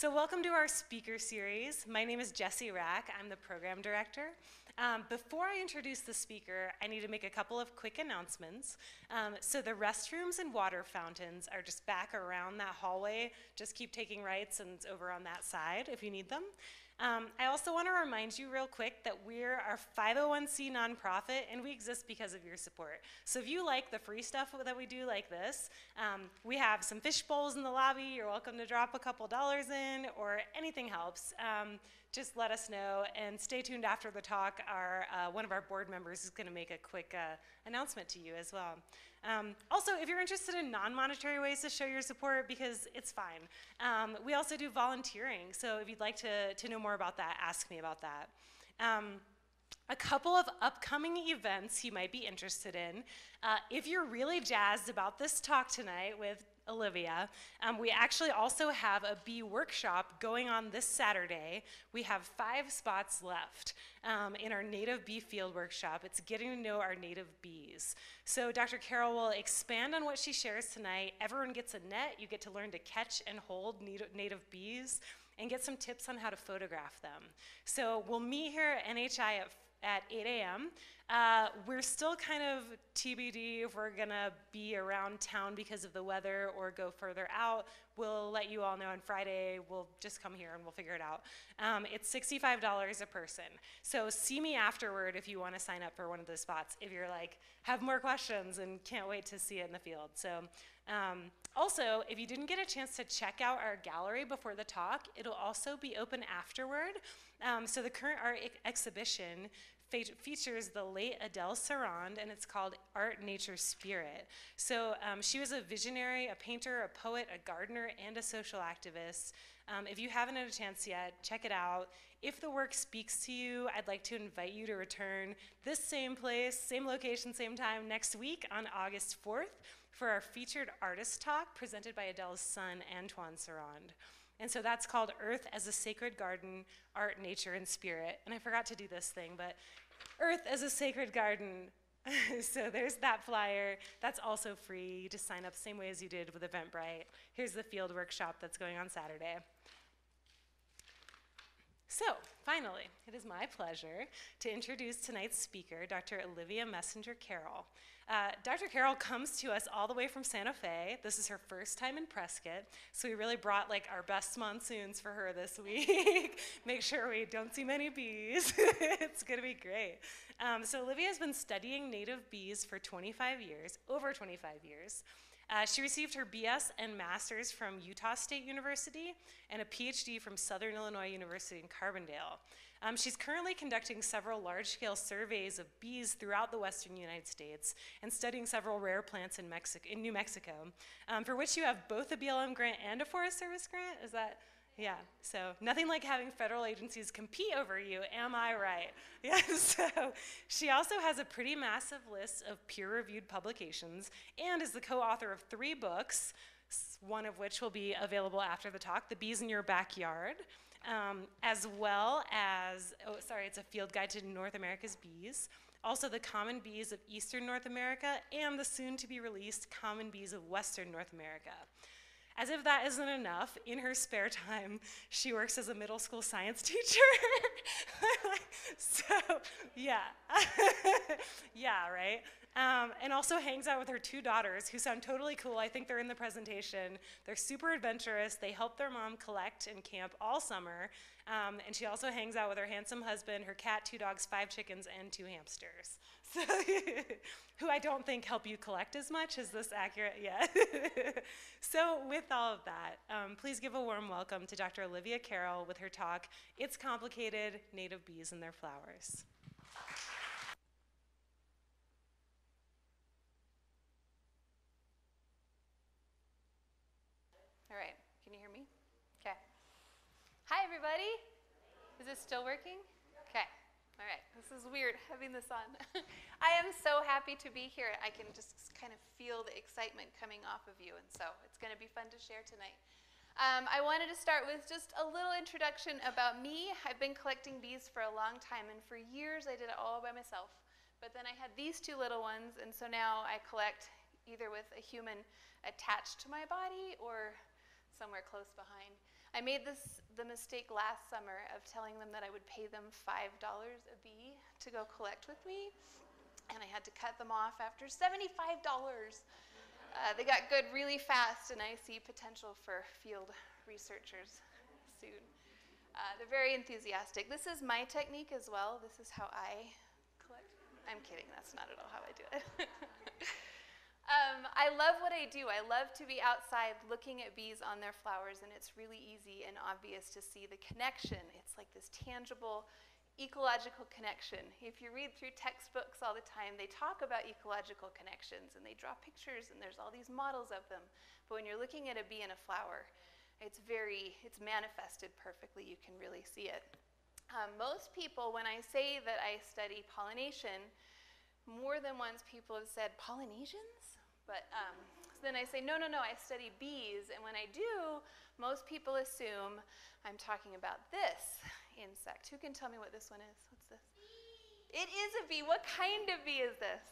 So, welcome to our speaker series. My name is Jessie Rack. I'm the program director. Um, before I introduce the speaker, I need to make a couple of quick announcements. Um, so, the restrooms and water fountains are just back around that hallway. Just keep taking rights, and it's over on that side if you need them. Um, I also want to remind you, real quick, that we're a 501c nonprofit and we exist because of your support. So if you like the free stuff that we do, like this, um, we have some fish bowls in the lobby. You're welcome to drop a couple dollars in, or anything helps. Um, just let us know and stay tuned after the talk. Our, uh, one of our board members is going to make a quick uh, announcement to you as well. Um, also, if you're interested in non-monetary ways to show your support, because it's fine. Um, we also do volunteering, so if you'd like to, to know more about that, ask me about that. Um, a couple of upcoming events you might be interested in. Uh, if you're really jazzed about this talk tonight with Olivia. Um, we actually also have a bee workshop going on this Saturday. We have five spots left um, in our native bee field workshop. It's getting to know our native bees. So Dr. Carril will expand on what she shares tonight. Everyone gets a net. You get to learn to catch and hold native bees and get some tips on how to photograph them. So we'll meet here at NHI at at 8 a.m. Uh, we're still kind of TBD if we're gonna be around town because of the weather or go further out. We'll let you all know on Friday. We'll just come here and we'll figure it out. Um, it's $65 a person. So see me afterward if you want to sign up for one of those spots. If you're like have more questions and can't wait to see it in the field. So. Um, also, if you didn't get a chance to check out our gallery before the talk, it'll also be open afterward. Um, so the current art exhibition fe features the late Adele Sarand, and it's called Art, Nature, Spirit. So um, she was a visionary, a painter, a poet, a gardener, and a social activist. Um, if you haven't had a chance yet, check it out. If the work speaks to you, I'd like to invite you to return this same place, same location, same time next week on August 4th for our featured artist talk presented by Adele's son, Antoine Sarand. And so that's called Earth as a Sacred Garden, Art, Nature, and Spirit. And I forgot to do this thing, but Earth as a Sacred Garden. so there's that flyer. That's also free. You just sign up the same way as you did with Eventbrite. Here's the field workshop that's going on Saturday. So, finally, it is my pleasure to introduce tonight's speaker, Dr. Olivia Messinger Carril. Uh, Dr. Carril comes to us all the way from Santa Fe. This is her first time in Prescott, so we really brought like our best monsoons for her this week. Make sure we don't see many bees. it's gonna be great. Um, so Olivia has been studying native bees for 25 years, over 25 years. Uh, she received her BS and master's from Utah State University and a PhD from Southern Illinois University in Carbondale. Um, she's currently conducting several large-scale surveys of bees throughout the western United States and studying several rare plants in, Mexico, in New Mexico, um, for which you have both a BLM grant and a Forest Service grant. Is that? Yeah, so nothing like having federal agencies compete over you, am I right? Yeah, so she also has a pretty massive list of peer reviewed publications and is the co author of three books, one of which will be available after the talk The Bees in Your Backyard, um, as well as, oh, sorry, it's a field guide to North America's bees, also the common bees of eastern North America, and the soon to be released common bees of western North America. As if that isn't enough, in her spare time, she works as a middle school science teacher. so, yeah. yeah, right? Um, and also hangs out with her two daughters who sound totally cool. I think they're in the presentation. They're super adventurous. They help their mom collect and camp all summer. Um, and she also hangs out with her handsome husband, her cat, two dogs, five chickens, and two hamsters. So, who I don't think help you collect as much. Is this accurate? Yeah. so, with all of that, um, please give a warm welcome to Dr. Olivia Carril with her talk, It's Complicated Native Bees and Their Flowers. All right, can you hear me? Okay. Hi, everybody. Is this still working? All right. This is weird having this on. I am so happy to be here. I can just kind of feel the excitement coming off of you, and so it's going to be fun to share tonight. Um, I wanted to start with just a little introduction about me. I've been collecting bees for a long time, and for years I did it all by myself. But then I had these two little ones, and so now I collect either with a human attached to my body or somewhere close behind. I made this the mistake last summer of telling them that I would pay them $5 a bee to go collect with me, and I had to cut them off after $75. Uh, they got good really fast, and I see potential for field researchers soon. Uh, they're very enthusiastic. This is my technique as well. This is how I collect. I'm kidding, that's not at all how I do it. Um, I love what I do. I love to be outside looking at bees on their flowers, and it's really easy and obvious to see the connection. It's like this tangible ecological connection. If you read through textbooks all the time, they talk about ecological connections and they draw pictures and there's all these models of them. But when you're looking at a bee and a flower, it's very, it's manifested perfectly. You can really see it. Um, most people, when I say that I study pollination, more than once people have said, Polynesians? But um, so then I say, no, no, no, I study bees. And when I do, most people assume I'm talking about this insect. Who can tell me what this one is? What's this? Bee. It is a bee. What kind of bee is this?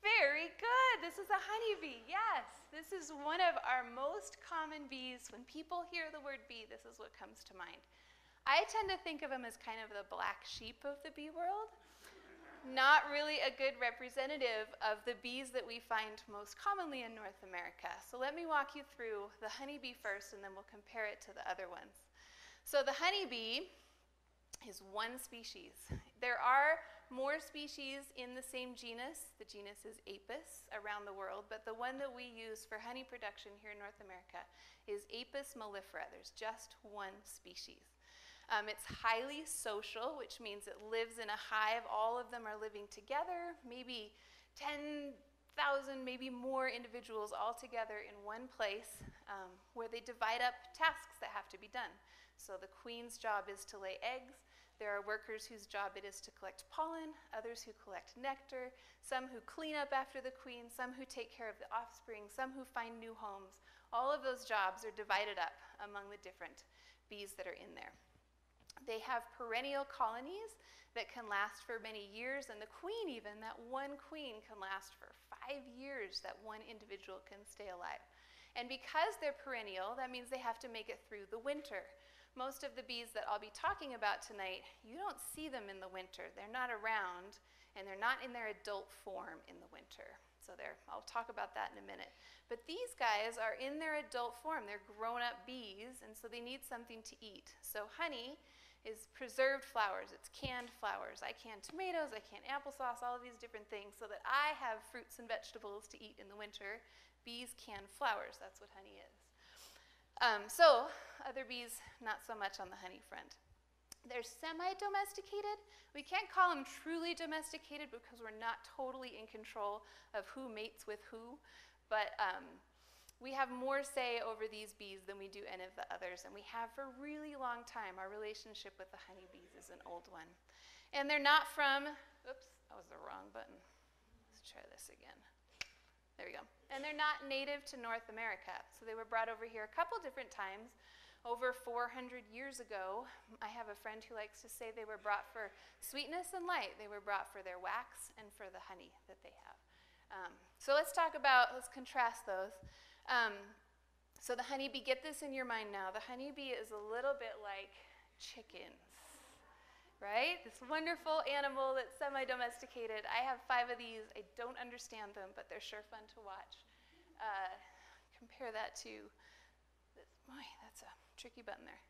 Very good. This is a honeybee. Yes. This is one of our most common bees. When people hear the word bee, this is what comes to mind. I tend to think of them as kind of the black sheep of the bee world not really a good representative of the bees that we find most commonly in North America. So let me walk you through the honeybee first and then we'll compare it to the other ones. So the honeybee is one species. There are more species in the same genus. The genus is Apis around the world, but the one that we use for honey production here in North America is Apis mellifera. There's just one species. Um, it's highly social, which means it lives in a hive. All of them are living together, maybe 10,000, maybe more individuals all together in one place um, where they divide up tasks that have to be done. So the queen's job is to lay eggs. There are workers whose job it is to collect pollen, others who collect nectar, some who clean up after the queen, some who take care of the offspring, some who find new homes. All of those jobs are divided up among the different bees that are in there. They have perennial colonies that can last for many years, and the queen, even, that one queen can last for five years, that one individual can stay alive. And because they're perennial, that means they have to make it through the winter. Most of the bees that I'll be talking about tonight, you don't see them in the winter. They're not around, and they're not in their adult form in the winter. So there, I'll talk about that in a minute. But these guys are in their adult form. They're grown-up bees, and so they need something to eat. So honey is preserved flowers. It's canned flowers. I can tomatoes, I can applesauce, all of these different things so that I have fruits and vegetables to eat in the winter. Bees can flowers. That's what honey is. Um, so, other bees, not so much on the honey front. They're semi domesticated. We can't call them truly domesticated because we're not totally in control of who mates with who, but um, we have more say over these bees than we do any of the others, and we have for a really long time. Our relationship with the honeybees is an old one. And they're not from, oops, that was the wrong button. Let's try this again. There we go. And they're not native to North America. So they were brought over here a couple different times. Over 400 years ago, I have a friend who likes to say they were brought for sweetness and light. They were brought for their wax and for the honey that they have. Um, so let's talk about, let's contrast those. Um, so the honeybee, get this in your mind now. The honeybee is a little bit like chickens, right? This wonderful animal that's semi domesticated. I have five of these. I don't understand them, but they're sure fun to watch. Uh, compare that to this. Boy, that's a tricky button there.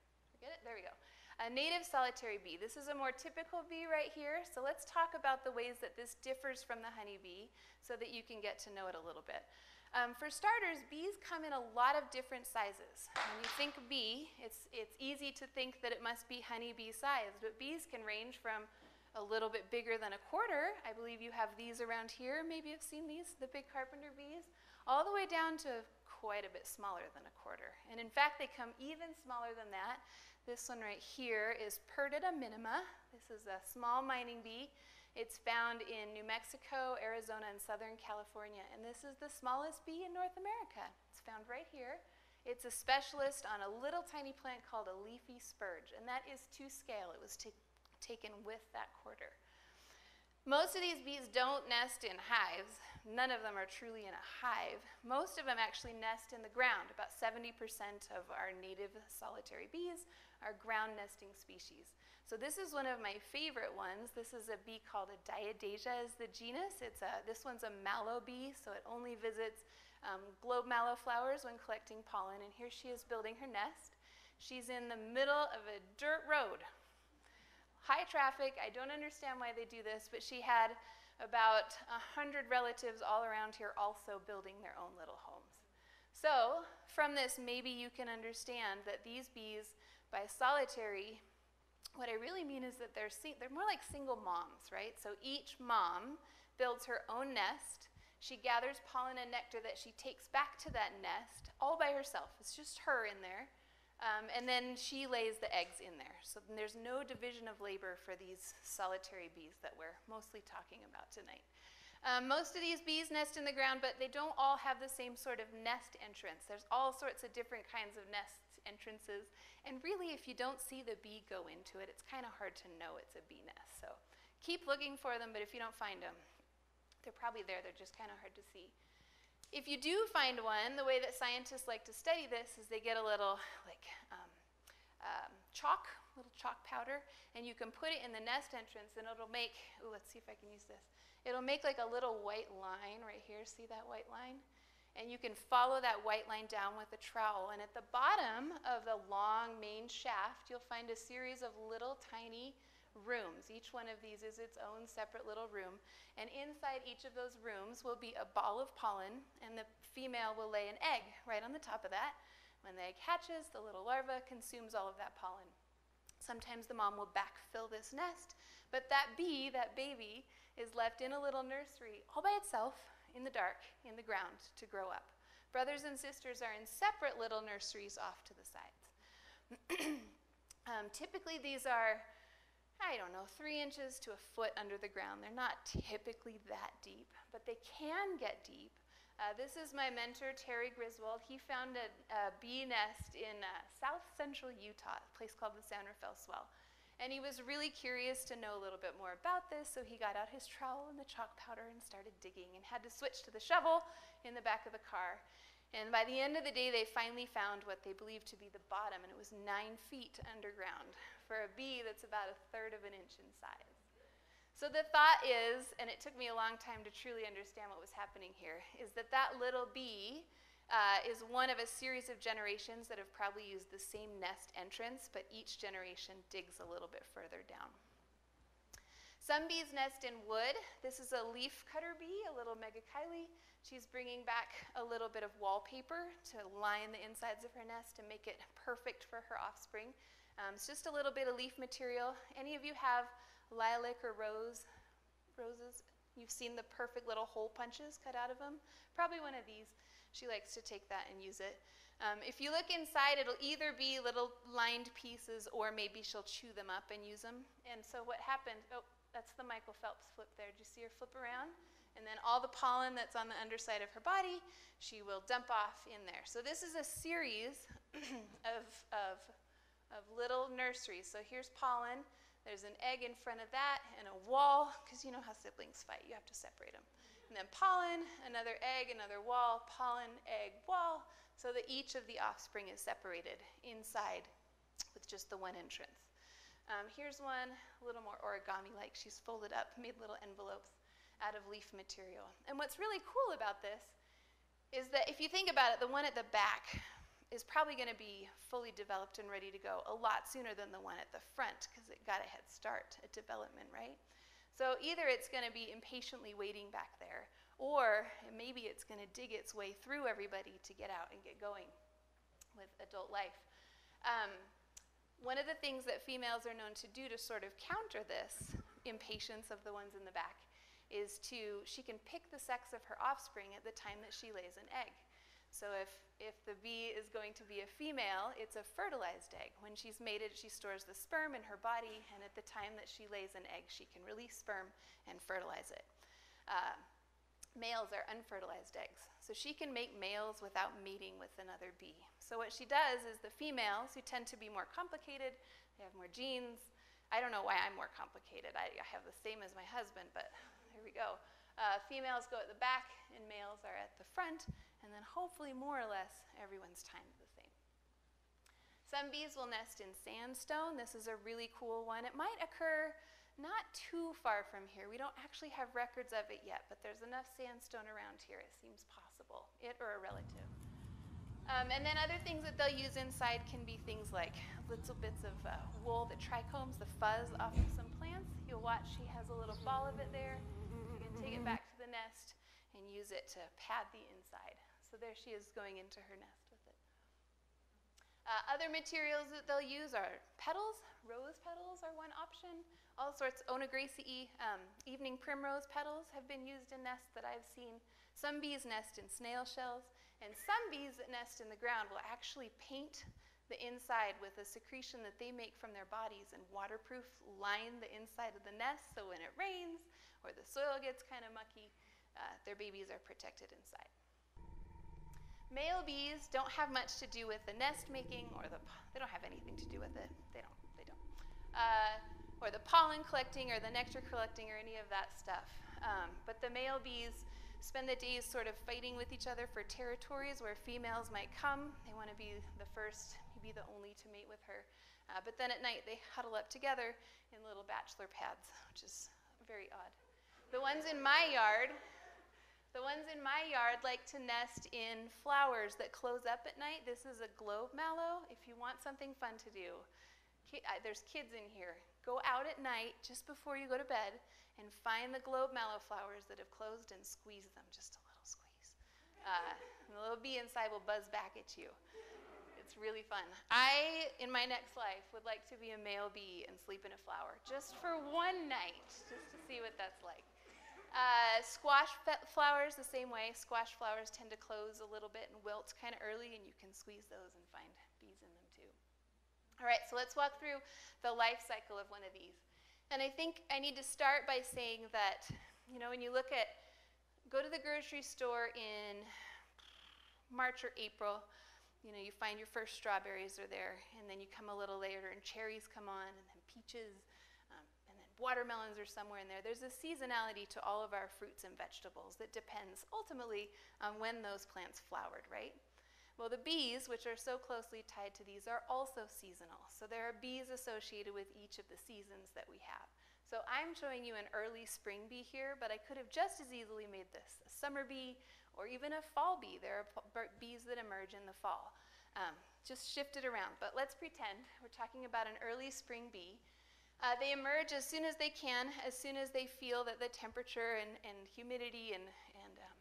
Get it? There we go. A native solitary bee. This is a more typical bee right here. So let's talk about the ways that this differs from the honeybee so that you can get to know it a little bit. Um, for starters, bees come in a lot of different sizes. When you think bee, it's, it's easy to think that it must be honeybee sized, but bees can range from a little bit bigger than a quarter. I believe you have these around here. Maybe you've seen these, the big carpenter bees, all the way down to quite a bit smaller than a quarter. And in fact, they come even smaller than that. This one right here is Perdita minima. This is a small mining bee. It's found in New Mexico, Arizona, and Southern California. And this is the smallest bee in North America. It's found right here. It's a specialist on a little tiny plant called a leafy spurge, and that is to scale. It was taken with that quarter. Most of these bees don't nest in hives. None of them are truly in a hive. Most of them actually nest in the ground. About 70% of our native solitary bees are ground nesting species. So this is one of my favorite ones. This is a bee called a Diadasia is the genus. It's a, this one's a mallow bee, so it only visits um, globe mallow flowers when collecting pollen. And here she is building her nest. She's in the middle of a dirt road high traffic. I don't understand why they do this, but she had about 100 relatives all around here also building their own little homes. So, from this, maybe you can understand that these bees, by solitary, what I really mean is that they're, they're more like single moms, right? So each mom builds her own nest. She gathers pollen and nectar that she takes back to that nest all by herself. It's just her in there. Um, and then she lays the eggs in there. So there's no division of labor for these solitary bees that we're mostly talking about tonight. Um, most of these bees nest in the ground, but they don't all have the same sort of nest entrance. There's all sorts of different kinds of nest entrances. And really, if you don't see the bee go into it, it's kind of hard to know it's a bee nest. So keep looking for them, but if you don't find them, they're probably there. They're just kind of hard to see. If you do find one, the way that scientists like to study this is they get a little like um, um, chalk, little chalk powder, and you can put it in the nest entrance, and it'll make. Ooh, let's see if I can use this. It'll make like a little white line right here. See that white line? And you can follow that white line down with a trowel. And at the bottom of the long main shaft, you'll find a series of little tiny rooms. Each one of these is its own separate little room. And inside each of those rooms will be a ball of pollen, and the female will lay an egg right on the top of that. When the egg hatches, the little larva consumes all of that pollen. Sometimes the mom will backfill this nest, but that bee, that baby, is left in a little nursery all by itself in the dark, in the ground, to grow up. Brothers and sisters are in separate little nurseries off to the sides. um, typically, these are I don't know, three inches to a foot under the ground. They're not typically that deep, but they can get deep. Uh, this is my mentor, Terry Griswold. He found a, a bee nest in uh, south central Utah, a place called the San Rafael Swell. And he was really curious to know a little bit more about this, so he got out his trowel and the chalk powder and started digging and had to switch to the shovel in the back of the car. And by the end of the day, they finally found what they believed to be the bottom, and it was nine feet underground for a bee that's about a third of an inch in size. So the thought is, and it took me a long time to truly understand what was happening here, is that that little bee uh, is one of a series of generations that have probably used the same nest entrance, but each generation digs a little bit further down. Some bees nest in wood. This is a leaf cutter bee, a little megachile. She's bringing back a little bit of wallpaper to line the insides of her nest and make it perfect for her offspring. Um, it's just a little bit of leaf material. Any of you have lilac or rose roses? You've seen the perfect little hole punches cut out of them? Probably one of these. She likes to take that and use it. Um, if you look inside, it'll either be little lined pieces or maybe she'll chew them up and use them. And so what happened, oh, that's the Michael Phelps flip there. Did you see her flip around? And then all the pollen that's on the underside of her body, she will dump off in there. So this is a series of, of of little nurseries. So here's pollen. There's an egg in front of that and a wall, because you know how siblings fight. You have to separate them. And then pollen, another egg, another wall, pollen, egg, wall, so that each of the offspring is separated inside with just the one entrance. Um, here's one, a little more origami-like. She's folded up, made little envelopes out of leaf material. And what's really cool about this is that if you think about it, the one at the back, is probably going to be fully developed and ready to go a lot sooner than the one at the front because it got a head start at development, right? So either it's going to be impatiently waiting back there, or maybe it's going to dig its way through everybody to get out and get going with adult life. Um, one of the things that females are known to do to sort of counter this impatience of the ones in the back is to, she can pick the sex of her offspring at the time that she lays an egg. So if, if the bee is going to be a female, it's a fertilized egg. When she's mated, she stores the sperm in her body, and at the time that she lays an egg, she can release sperm and fertilize it. Uh, males are unfertilized eggs. So she can make males without mating with another bee. So what she does is the females, who tend to be more complicated, they have more genes, I don't know why I'm more complicated. I, I have the same as my husband, but there we go. Uh, females go at the back, and males are at the front, and then hopefully, more or less, everyone's timed the same. Some bees will nest in sandstone. This is a really cool one. It might occur not too far from here. We don't actually have records of it yet, but there's enough sandstone around here, it seems possible, it or a relative. Um, and then other things that they'll use inside can be things like little bits of uh, wool that trichomes the fuzz off of some plants. You'll watch she has a little ball of it there. You can take it back to the nest and use it to pad the inside. So there she is going into her nest with it. Uh, other materials that they'll use are petals. Rose petals are one option. All sorts, Onagraceae, um, evening primrose petals have been used in nests that I've seen. Some bees nest in snail shells. And some bees that nest in the ground will actually paint the inside with a secretion that they make from their bodies and waterproof line the inside of the nest so when it rains or the soil gets kind of mucky, uh, their babies are protected inside. Male bees don't have much to do with the nest making or the, they don't have anything to do with it. They don't, they don't. Uh, or the pollen collecting or the nectar collecting or any of that stuff. Um, but the male bees spend the days sort of fighting with each other for territories where females might come. They want to be the first, maybe the only to mate with her. Uh, but then at night they huddle up together in little bachelor pads, which is very odd. The ones in my yard, the ones in my yard like to nest in flowers that close up at night. This is a globe mallow. If you want something fun to do, uh, there's kids in here. Go out at night just before you go to bed and find the globe mallow flowers that have closed and squeeze them, just a little squeeze. Uh, the little bee inside will buzz back at you. It's really fun. I, in my next life, would like to be a male bee and sleep in a flower just for one night, just to see what that's like. Uh, squash flowers, the same way. Squash flowers tend to close a little bit and wilt kind of early, and you can squeeze those and find bees in them too. All right, so let's walk through the life cycle of one of these. And I think I need to start by saying that, you know, when you look at, go to the grocery store in March or April, you know, you find your first strawberries are there, and then you come a little later and cherries come on, and then peaches, watermelons are somewhere in there. There's a seasonality to all of our fruits and vegetables that depends ultimately on when those plants flowered, right? Well, the bees, which are so closely tied to these, are also seasonal. So there are bees associated with each of the seasons that we have. So I'm showing you an early spring bee here, but I could have just as easily made this a summer bee or even a fall bee. There are bees that emerge in the fall. Um, just shift it around. But let's pretend we're talking about an early spring bee. Uh, they emerge as soon as they can, as soon as they feel that the temperature and, and humidity and, and um,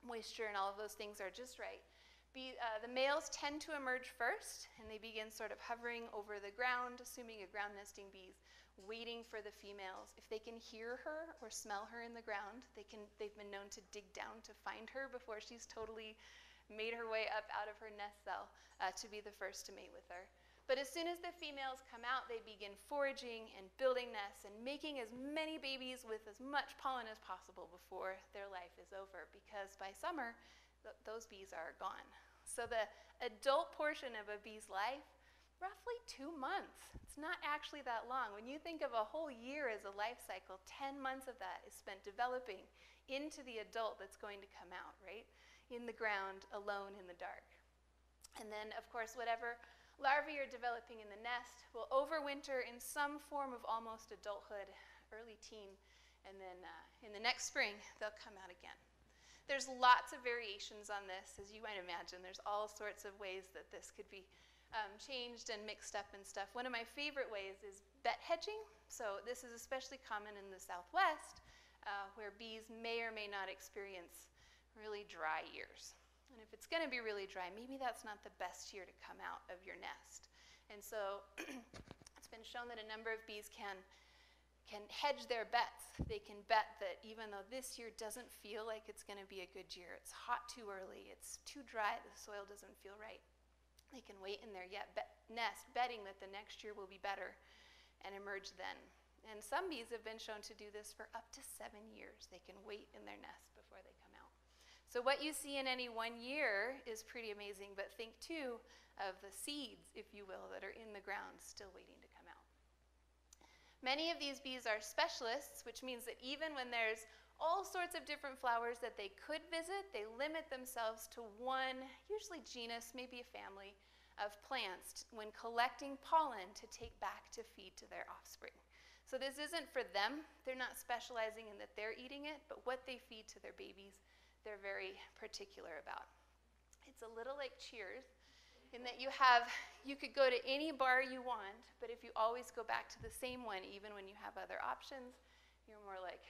moisture and all of those things are just right. Be, uh, the males tend to emerge first, and they begin sort of hovering over the ground, assuming a ground nesting bees, waiting for the females. If they can hear her or smell her in the ground, they can, they've been known to dig down to find her before she's totally made her way up out of her nest cell uh, to be the first to mate with her. But as soon as the females come out, they begin foraging and building nests and making as many babies with as much pollen as possible before their life is over because by summer, th- those bees are gone. So the adult portion of a bee's life, roughly two months. It's not actually that long. When you think of a whole year as a life cycle, 10 months of that is spent developing into the adult that's going to come out, right? In the ground, alone in the dark. And then, of course, whatever larvae are developing in the nest will overwinter in some form of almost adulthood, early teen, and then uh, in the next spring, they'll come out again. There's lots of variations on this, as you might imagine. There's all sorts of ways that this could be um, changed and mixed up and stuff. One of my favorite ways is bet hedging. So this is especially common in the Southwest, uh, where bees may or may not experience really dry years. And if it's going to be really dry, maybe that's not the best year to come out of your nest. And so it's been shown that a number of bees can can hedge their bets. They can bet that even though this year doesn't feel like it's going to be a good year, it's hot too early, it's too dry, the soil doesn't feel right, they can wait in their yet nest, betting that the next year will be better and emerge then. And some bees have been shown to do this for up to seven years. They can wait in their nest before they come. So, what you see in any one year is pretty amazing, but think too of the seeds, if you will, that are in the ground still waiting to come out. Many of these bees are specialists, which means that even when there's all sorts of different flowers that they could visit, they limit themselves to one, usually genus, maybe a family, of plants when collecting pollen to take back to feed to their offspring. So this isn't for them. They're not specializing in that they're eating it, but what they feed to their babies, they're very particular about. It's a little like Cheers in that you have you could go to any bar you want, but if you always go back to the same one even when you have other options, you're more like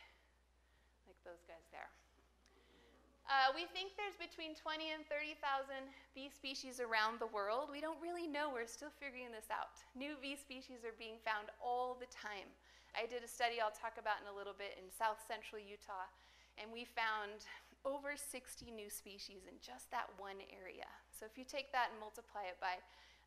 like those guys there. Uh, we think there's between 20 and 30,000 bee species around the world. We don't really know. We're still figuring this out. New bee species are being found all the time. I did a study I'll talk about in a little bit in south central Utah, and we found over 60 new species in just that one area. So if you take that and multiply it by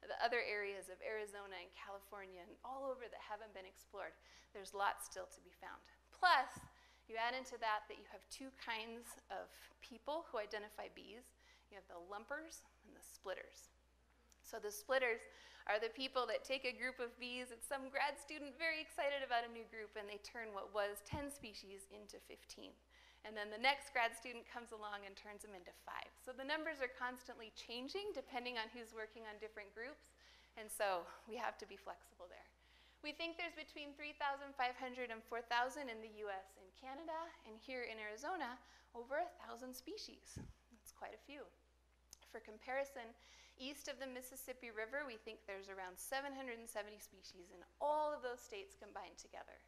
the other areas of Arizona and California and all over that haven't been explored, there's lots still to be found. Plus, you add into that that you have two kinds of people who identify bees. You have the lumpers and the splitters. So the splitters are the people that take a group of bees. It's some grad student very excited about a new group, and they turn what was 10 species into 15. And then the next grad student comes along and turns them into five. So the numbers are constantly changing depending on who's working on different groups. And so we have to be flexible there. We think there's between 3,500 and 4,000 in the US and Canada, and here in Arizona, over 1,000 species. That's quite a few. For comparison, east of the Mississippi River, we think there's around 770 species in all of those states combined together.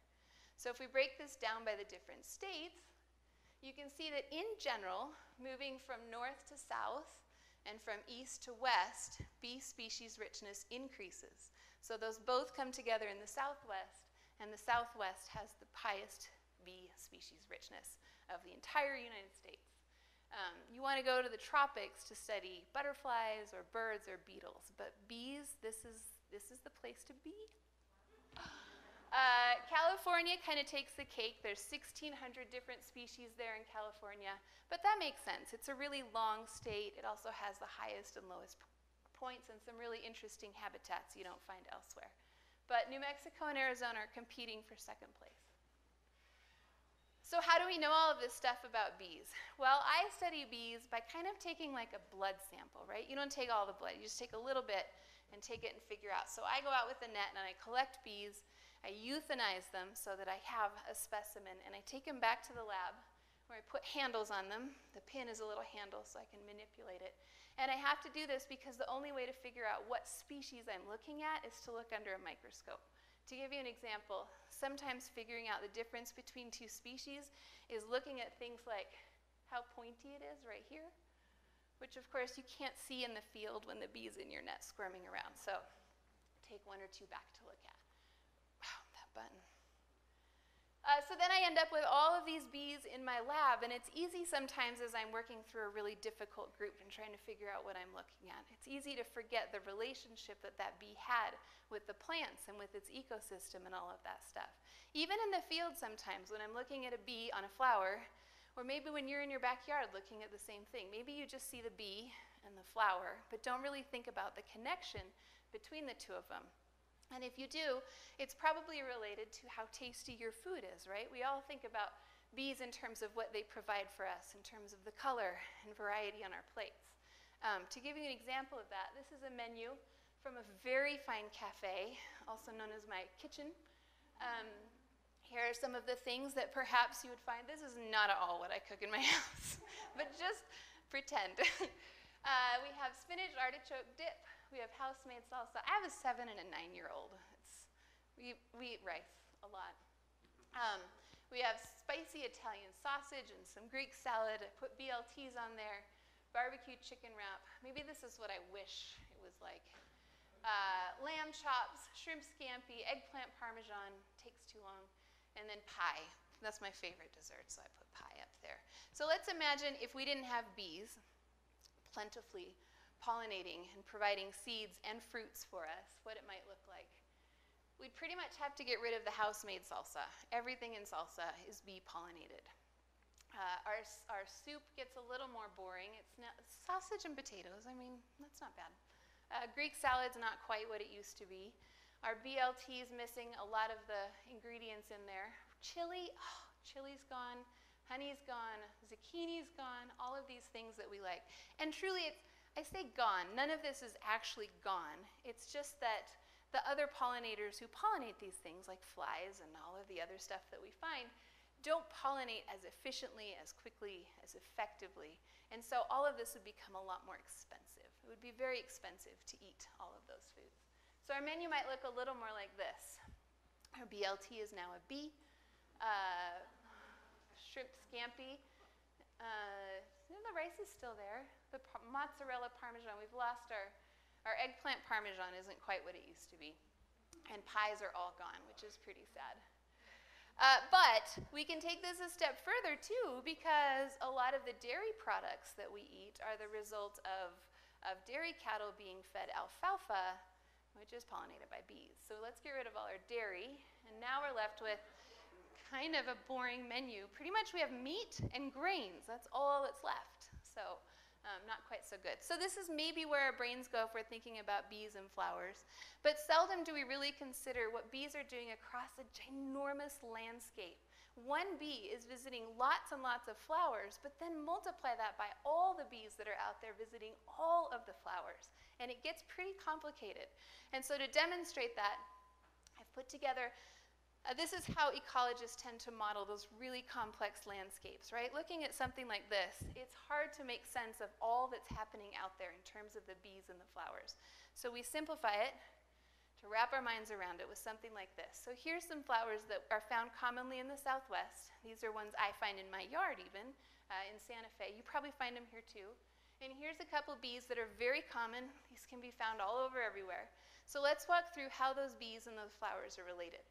So if we break this down by the different states, you can see that in general, moving from north to south and from east to west, bee species richness increases. So those both come together in the southwest, and the southwest has the highest bee species richness of the entire United States. Um, you want to go to the tropics to study butterflies or birds or beetles, but bees, this is, this is the place to be. Uh, California kind of takes the cake. There's 1,600 different species there in California, but that makes sense. It's a really long state. It also has the highest and lowest points and some really interesting habitats you don't find elsewhere. But New Mexico and Arizona are competing for second place. So how do we know all of this stuff about bees? Well, I study bees by kind of taking like a blood sample, right? You don't take all the blood. You just take a little bit and take it and figure out. So I go out with a net and I collect bees I euthanize them so that I have a specimen, and I take them back to the lab where I put handles on them. The pin is a little handle so I can manipulate it. And I have to do this because the only way to figure out what species I'm looking at is to look under a microscope. To give you an example, sometimes figuring out the difference between two species is looking at things like how pointy it is right here, which of course you can't see in the field when the bee's in your net squirming around. So take one or two back to look at button. Uh, so then I end up with all of these bees in my lab, and it's easy sometimes as I'm working through a really difficult group and trying to figure out what I'm looking at. It's easy to forget the relationship that that bee had with the plants and with its ecosystem and all of that stuff. Even in the field sometimes, when I'm looking at a bee on a flower, or maybe when you're in your backyard looking at the same thing, maybe you just see the bee and the flower, but don't really think about the connection between the two of them. And if you do, it's probably related to how tasty your food is, right? We all think about bees in terms of what they provide for us, in terms of the color and variety on our plates. Um, to give you an example of that, this is a menu from a very fine cafe, also known as my kitchen. Um, here are some of the things that perhaps you would find. This is not at all what I cook in my house, but just pretend. uh, we have spinach artichoke dip, we have house-made salsa. I have a seven and a nine-year-old. It's, we, we eat rice a lot. Um, we have spicy Italian sausage and some Greek salad. I put BLTs on there, barbecue chicken wrap. Maybe this is what I wish it was like. Uh, lamb chops, shrimp scampi, eggplant parmesan, takes too long, and then pie. That's my favorite dessert, so I put pie up there. So let's imagine if we didn't have bees plentifully pollinating and providing seeds and fruits for us, what it might look like. We'd pretty much have to get rid of the house-made salsa. Everything in salsa is bee pollinated. Uh, our, our soup gets a little more boring. It's not, sausage and potatoes, I mean, that's not bad. Uh, Greek salad's not quite what it used to be. Our BLT is missing a lot of the ingredients in there. Chili, oh, chili's gone, honey's gone, zucchini's gone, all of these things that we like. And truly, it's, I say gone. None of this is actually gone. It's just that the other pollinators who pollinate these things, like flies and all of the other stuff that we find, don't pollinate as efficiently, as quickly, as effectively. And so all of this would become a lot more expensive. It would be very expensive to eat all of those foods. So our menu might look a little more like this. Our BLT is now a B. Uh, shrimp scampi. Uh, the rice is still there. The par- mozzarella parmesan, we've lost our, our eggplant parmesan isn't quite what it used to be. And pies are all gone, which is pretty sad. Uh, but we can take this a step further too, because a lot of the dairy products that we eat are the result of, of dairy cattle being fed alfalfa, which is pollinated by bees. So let's get rid of all our dairy, and now we're left with kind of a boring menu. Pretty much we have meat and grains. That's all that's left. So um, not quite so good. So this is maybe where our brains go if we're thinking about bees and flowers. But seldom do we really consider what bees are doing across a ginormous landscape. One bee is visiting lots and lots of flowers, but then multiply that by all the bees that are out there visiting all of the flowers. And it gets pretty complicated. And so to demonstrate that, I've put together uh, this is how ecologists tend to model those really complex landscapes, right? Looking at something like this, it's hard to make sense of all that's happening out there in terms of the bees and the flowers. So we simplify it to wrap our minds around it with something like this. So here's some flowers that are found commonly in the southwest. These are ones I find in my yard, even uh, in Santa Fe. You probably find them here too. And here's a couple bees that are very common. These can be found all over everywhere. So let's walk through how those bees and those flowers are related.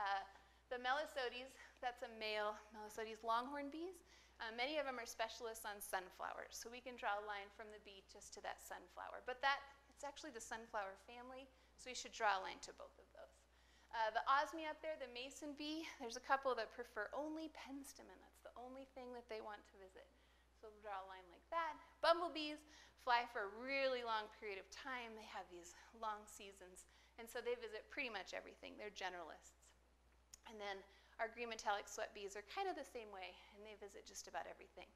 Uh, the Melissodes, that's a male Melissodes longhorn bees. Uh, many of them are specialists on sunflowers, so we can draw a line from the bee just to that sunflower. But that, it's actually the sunflower family, so we should draw a line to both of those. Uh, the osmia up there, the mason bee, there's a couple that prefer only penstemon. That's the only thing that they want to visit. So we'll draw a line like that. Bumblebees fly for a really long period of time. They have these long seasons, and so they visit pretty much everything. They're generalists. And then our green metallic sweat bees are kind of the same way, and they visit just about everything.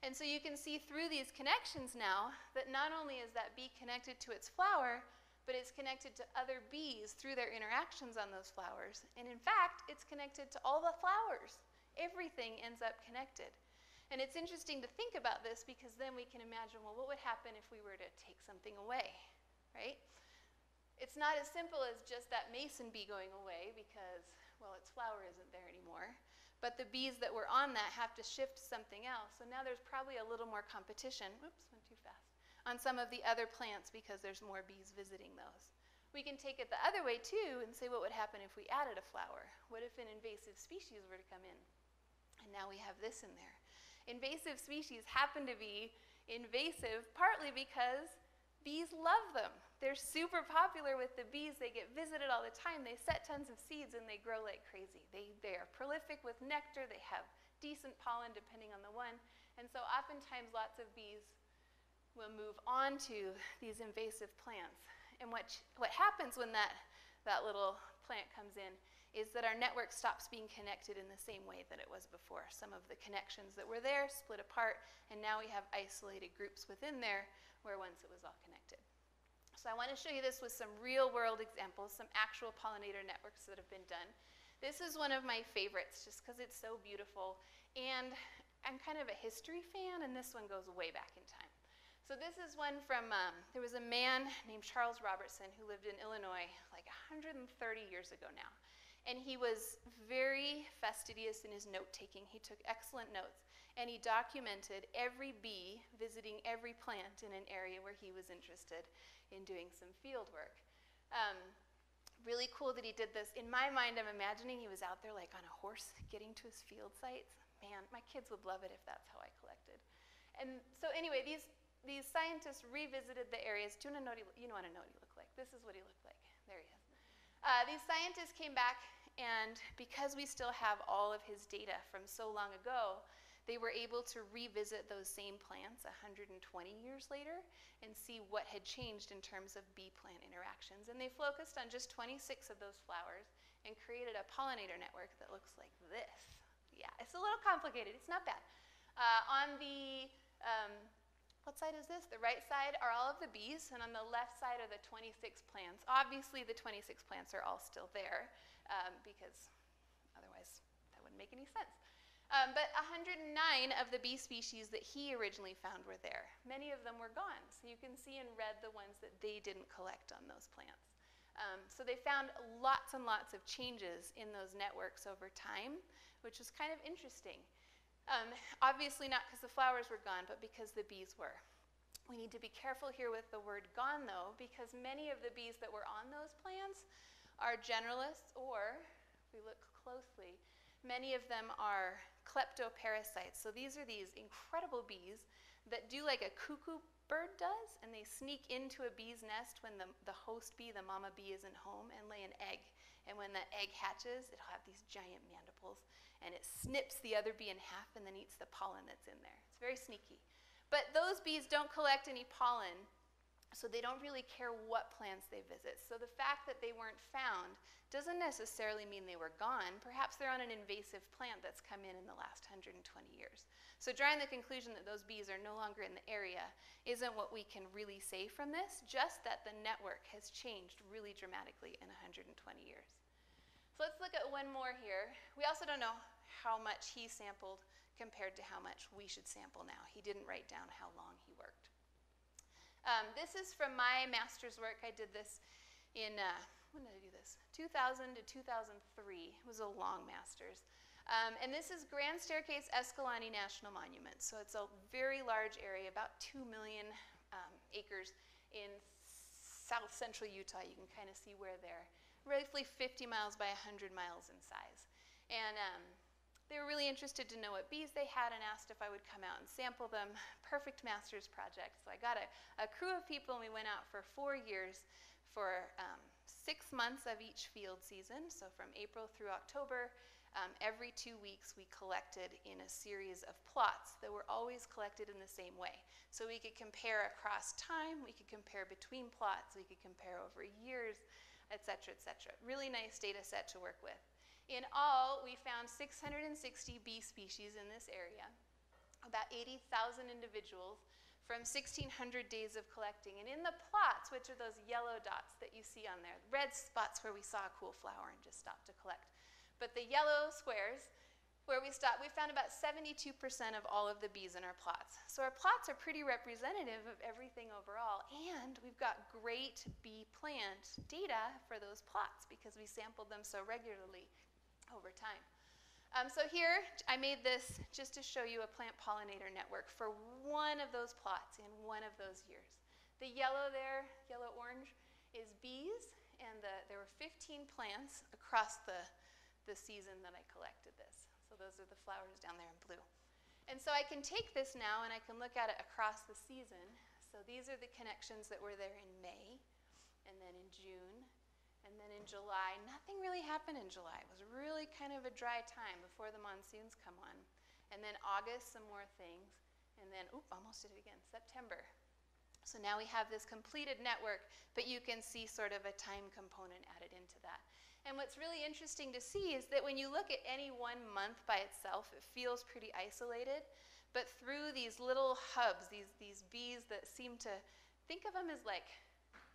And so you can see through these connections now that not only is that bee connected to its flower, but it's connected to other bees through their interactions on those flowers. And in fact, it's connected to all the flowers. Everything ends up connected. And it's interesting to think about this because then we can imagine well, what would happen if we were to take something away, right? It's not as simple as just that mason bee going away because well, its flower isn't there anymore. But the bees that were on that have to shift something else. So now there's probably a little more competition. Oops, went too fast. On some of the other plants because there's more bees visiting those. We can take it the other way too and say what would happen if we added a flower? What if an invasive species were to come in? And now we have this in there. Invasive species happen to be invasive partly because bees love them. They're super popular with the bees. They get visited all the time. They set tons of seeds and they grow like crazy. They, they are prolific with nectar. They have decent pollen depending on the one. And so oftentimes lots of bees will move on to these invasive plants. And what, what happens when that, that little plant comes in is that our network stops being connected in the same way that it was before. Some of the connections that were there split apart, and now we have isolated groups within there where once it was all connected. So I want to show you this with some real world examples, some actual pollinator networks that have been done. This is one of my favorites just because it's so beautiful. And I'm kind of a history fan, and this one goes way back in time. So this is one from, um, there was a man named Charles Robertson who lived in Illinois like 130 years ago now. And he was very fastidious in his note taking. He took excellent notes. And he documented every bee visiting every plant in an area where he was interested in doing some field work. Um, really cool that he did this. In my mind, I'm imagining he was out there like on a horse getting to his field sites. Man, my kids would love it if that's how I collected. And so anyway, these, these scientists revisited the areas. Do you, know what he, you want to know what he looked like? This is what he looked like. There he is. Uh, these scientists came back, and because we still have all of his data from so long ago, they were able to revisit those same plants 120 years later and see what had changed in terms of bee plant interactions. And they focused on just 26 of those flowers and created a pollinator network that looks like this. Yeah, it's a little complicated, it's not bad. Uh, on the um, what side is this? The right side are all of the bees, and on the left side are the 26 plants. Obviously, the 26 plants are all still there um, because otherwise that wouldn't make any sense. Um, but 109 of the bee species that he originally found were there. Many of them were gone. So you can see in red the ones that they didn't collect on those plants. Um, so they found lots and lots of changes in those networks over time, which was kind of interesting. Um, obviously not because the flowers were gone, but because the bees were. We need to be careful here with the word gone, though, because many of the bees that were on those plants are generalists, or, if we look closely, many of them are kleptoparasites. So these are these incredible bees that do like a cuckoo bird does, and they sneak into a bee's nest when the, the host bee, the mama bee, isn't home and lay an egg. And when the egg hatches, it'll have these giant mandibles and it snips the other bee in half and then eats the pollen that's in there. It's very sneaky. But those bees don't collect any pollen, so they don't really care what plants they visit. So the fact that they weren't found doesn't necessarily mean they were gone. Perhaps they're on an invasive plant that's come in in the last 120 years. So drawing the conclusion that those bees are no longer in the area isn't what we can really say from this, just that the network has changed really dramatically in 120 years. So let's look at one more here. We also don't know how much he sampled compared to how much we should sample now. He didn't write down how long he worked. Um, this is from my master's work. I did this in, uh, when did I do this? 2000 to 2003. It was a long master's. Um, and this is Grand Staircase Escalante National Monument. So it's a very large area, about 2 million um, acres in south central Utah. You can kind of see where they're roughly 50 miles by 100 miles in size. And um, they were really interested to know what bees they had and asked if I would come out and sample them. Perfect master's project. So I got a, a crew of people and we went out for four years for um, six months of each field season. So from April through October, um, every two weeks we collected in a series of plots that were always collected in the same way. So we could compare across time, we could compare between plots, we could compare over years, et cetera, et cetera. Really nice data set to work with. In all, we found 660 bee species in this area, about 80,000 individuals from 1,600 days of collecting. And in the plots, which are those yellow dots that you see on there, red spots where we saw a cool flower and just stopped to collect. But the yellow squares, where we stopped, we found about 72% of all of the bees in our plots. So our plots are pretty representative of everything overall, and we've got great bee plant data for those plots because we sampled them so regularly over time. Um, so here, I made this just to show you a plant pollinator network for one of those plots in one of those years. The yellow there, yellow-orange, is bees, and the, there were 15 plants across the, the season that I collected this. So those are the flowers down there in blue. And so I can take this now and I can look at it across the season. So these are the connections that were there in May, and then in June, then in July, nothing really happened in July. It was really kind of a dry time before the monsoons come on. And then August, some more things. And then, oop, almost did it again, September. So now we have this completed network, but you can see sort of a time component added into that. And what's really interesting to see is that when you look at any one month by itself, it feels pretty isolated. But through these little hubs, these, these bees that seem to think of them as like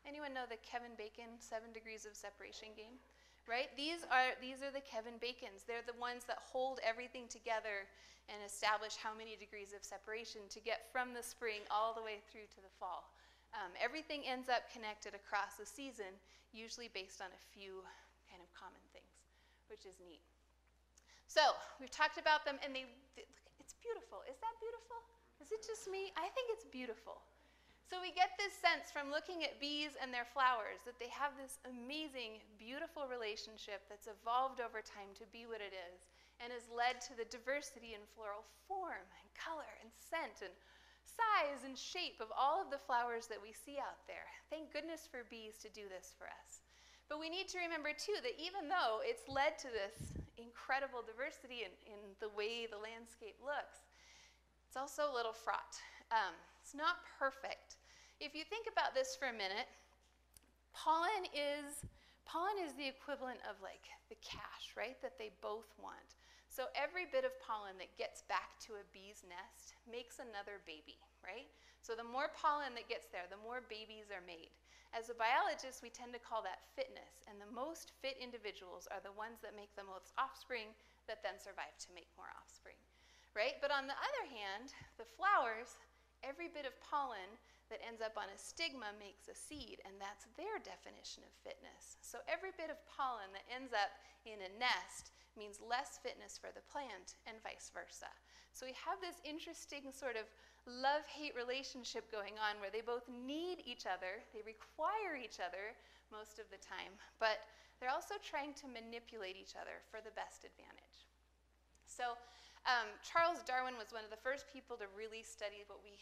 Anyone know the Kevin Bacon seven degrees of separation game? Right? These are, these are the Kevin Bacons. They're the ones that hold everything together and establish how many degrees of separation to get from the spring all the way through to the fall. Um, everything ends up connected across the season, usually based on a few kind of common things, which is neat. So we've talked about them, and they, they it's beautiful. Is that beautiful? Is it just me? I think it's beautiful. So we get this sense from looking at bees and their flowers that they have this amazing, beautiful relationship that's evolved over time to be what it is and has led to the diversity in floral form and color and scent and size and shape of all of the flowers that we see out there. Thank goodness for bees to do this for us. But we need to remember too that even though it's led to this incredible diversity in, in the way the landscape looks, It's also a little fraught. Um, it's not perfect. If you think about this for a minute, pollen is pollen is the equivalent of like the cash, right? That they both want. So every bit of pollen that gets back to a bee's nest makes another baby, right? So the more pollen that gets there, the more babies are made. As a biologist, we tend to call that fitness, and the most fit individuals are the ones that make the most offspring that then survive to make more offspring, right? But on the other hand, the flowers, every bit of pollen that ends up on a stigma makes a seed, and that's their definition of fitness. So every bit of pollen that ends up in a nest means less fitness for the plant, and vice versa. So we have this interesting sort of love hate relationship going on where they both need each other, they require each other most of the time, but they're also trying to manipulate each other for the best advantage. So, um, Charles Darwin was one of the first people to really study what we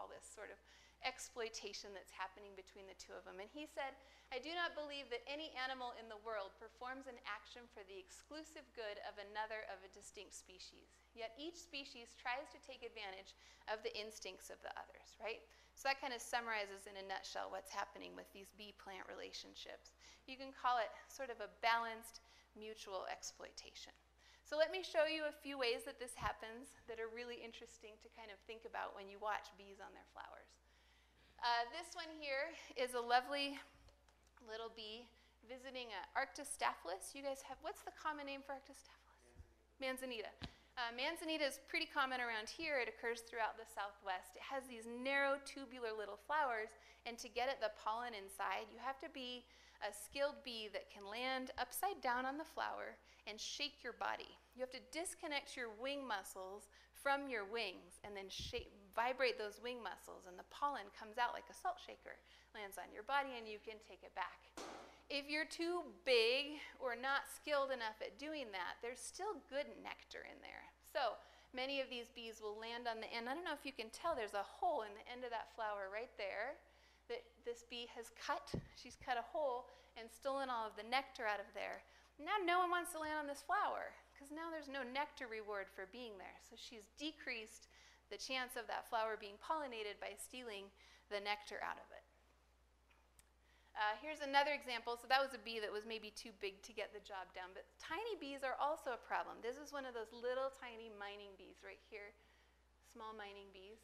call this sort of exploitation that's happening between the two of them. And he said, I do not believe that any animal in the world performs an action for the exclusive good of another of a distinct species. Yet each species tries to take advantage of the instincts of the others, right? So that kind of summarizes in a nutshell what's happening with these bee plant relationships. You can call it sort of a balanced mutual exploitation. So let me show you a few ways that this happens that are really interesting to kind of think about when you watch bees on their flowers. Uh, this one here is a lovely little bee visiting an Arctostaphylos. You guys have, what's the common name for Arctostaphylos? Manzanita. Uh, Manzanita is pretty common around here. It occurs throughout the southwest. It has these narrow tubular little flowers, and to get at the pollen inside, you have to be a skilled bee that can land upside down on the flower and shake your body. You have to disconnect your wing muscles from your wings and then vibrate those wing muscles, and the pollen comes out like a salt shaker, lands on your body, and you can take it back. If you're too big or not skilled enough at doing that, there's still good nectar in there. So many of these bees will land on the end. I don't know if you can tell, there's a hole in the end of that flower right there that this bee has cut. She's cut a hole and stolen all of the nectar out of there. Now no one wants to land on this flower because now there's no nectar reward for being there. So she's decreased the chance of that flower being pollinated by stealing the nectar out of it. Uh, here's another example. So that was a bee that was maybe too big to get the job done. But tiny bees are also a problem. This is one of those little tiny mining bees right here, small mining bees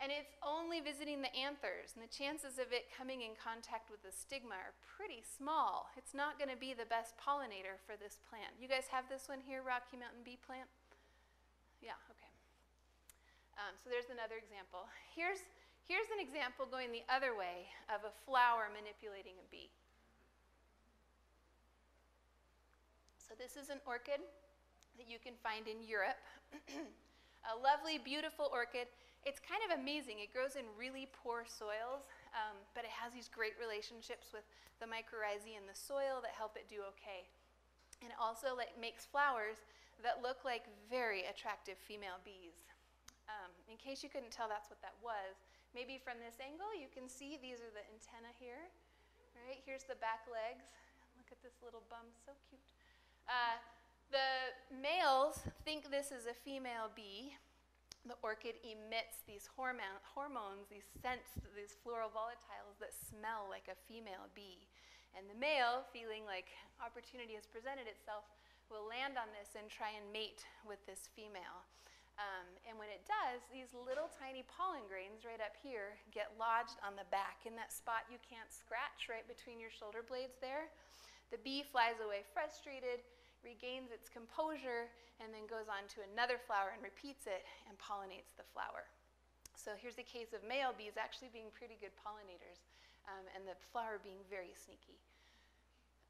and it's only visiting the anthers, and the chances of it coming in contact with the stigma are pretty small. It's not going to be the best pollinator for this plant. You guys have this one here, Rocky Mountain bee plant? Yeah, okay. Um, so there's another example. Here's, here's an example going the other way of a flower manipulating a bee. So this is an orchid that you can find in Europe. a lovely, beautiful orchid. It's kind of amazing. It grows in really poor soils, um, but it has these great relationships with the mycorrhizae in the soil that help it do okay. And it also like, makes flowers that look like very attractive female bees. Um, in case you couldn't tell that's what that was, maybe from this angle you can see these are the antennae here. Right, here's the back legs. Look at this little bum, so cute. Uh, the males think this is a female bee, the orchid emits these hormone, hormones, these scents, these floral volatiles that smell like a female bee. And the male, feeling like opportunity has presented itself, will land on this and try and mate with this female. Um, and when it does, these little tiny pollen grains right up here get lodged on the back in that spot you can't scratch right between your shoulder blades there. The bee flies away frustrated regains its composure, and then goes on to another flower and repeats it and pollinates the flower. So here's a case of male bees actually being pretty good pollinators um, and the flower being very sneaky.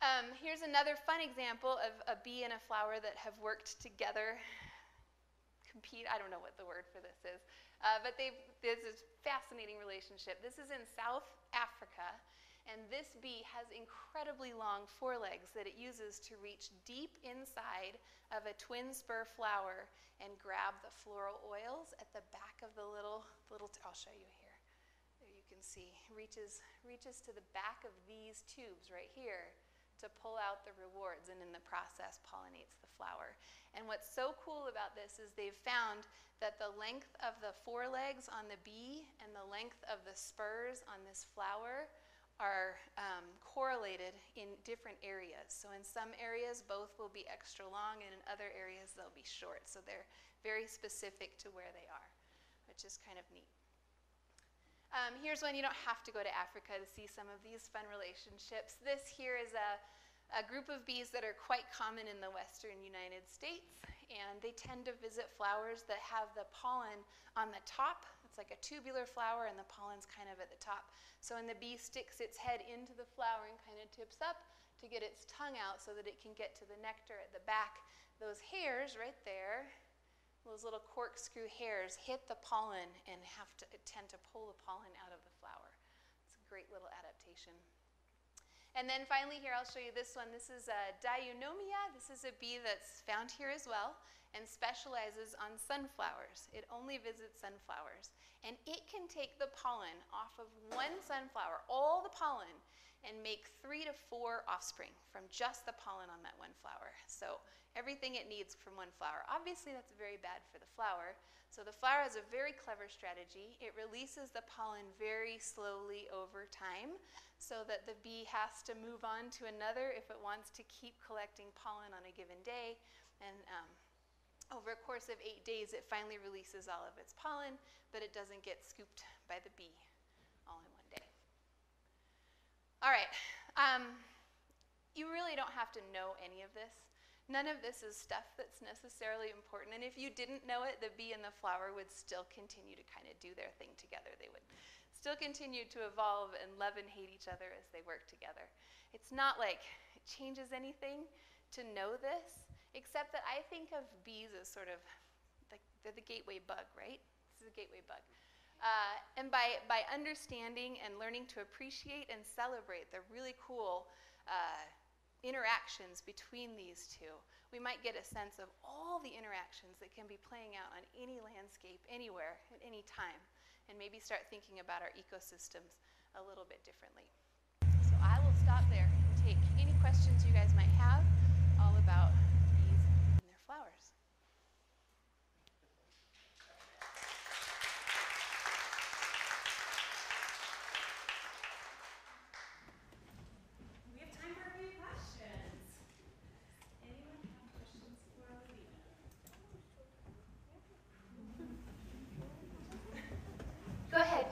Um, here's another fun example of a bee and a flower that have worked together. Compete, I don't know what the word for this is, uh, but there's this fascinating relationship. This is in South Africa, and this bee has incredibly long forelegs that it uses to reach deep inside of a twin spur flower and grab the floral oils at the back of the little, little t- I'll show you here. There you can see, reaches, reaches to the back of these tubes right here to pull out the rewards and in the process pollinates the flower. And what's so cool about this is they've found that the length of the forelegs on the bee and the length of the spurs on this flower are um, correlated in different areas. So in some areas, both will be extra long, and in other areas, they'll be short. So they're very specific to where they are, which is kind of neat. Um, here's one you don't have to go to Africa to see some of these fun relationships. This here is a, a group of bees that are quite common in the western United States, and they tend to visit flowers that have the pollen on the top. It's like a tubular flower, and the pollen's kind of at the top. So when the bee sticks its head into the flower and kind of tips up to get its tongue out so that it can get to the nectar at the back, those hairs right there those little corkscrew hairs hit the pollen and have to tend to pull the pollen out of the flower. It's a great little adaptation. And then finally here, I'll show you this one. This is a Dieunomia. This is a bee that's found here as well and specializes on sunflowers. It only visits sunflowers. And it can take the pollen off of one sunflower, all the pollen, and make three to four offspring from just the pollen on that one flower. So everything it needs from one flower. Obviously, that's very bad for the flower. So the flower has a very clever strategy. It releases the pollen very slowly over time so that the bee has to move on to another if it wants to keep collecting pollen on a given day. And um, over a course of eight days, it finally releases all of its pollen, but it doesn't get scooped by the bee all in one day. All right. Um, you really don't have to know any of this. None of this is stuff that's necessarily important. And if you didn't know it, the bee and the flower would still continue to kind of do their thing together. They would still continue to evolve and love and hate each other as they work together. It's not like it changes anything to know this, except that I think of bees as sort of like they're the gateway bug, right? This is a gateway bug. Uh, and by, by understanding and learning to appreciate and celebrate the really cool uh, interactions between these two, we might get a sense of all the interactions that can be playing out on any landscape, anywhere, at any time, and maybe start thinking about our ecosystems a little bit differently. So I will stop there and take any questions you guys might have all about bees and their flowers.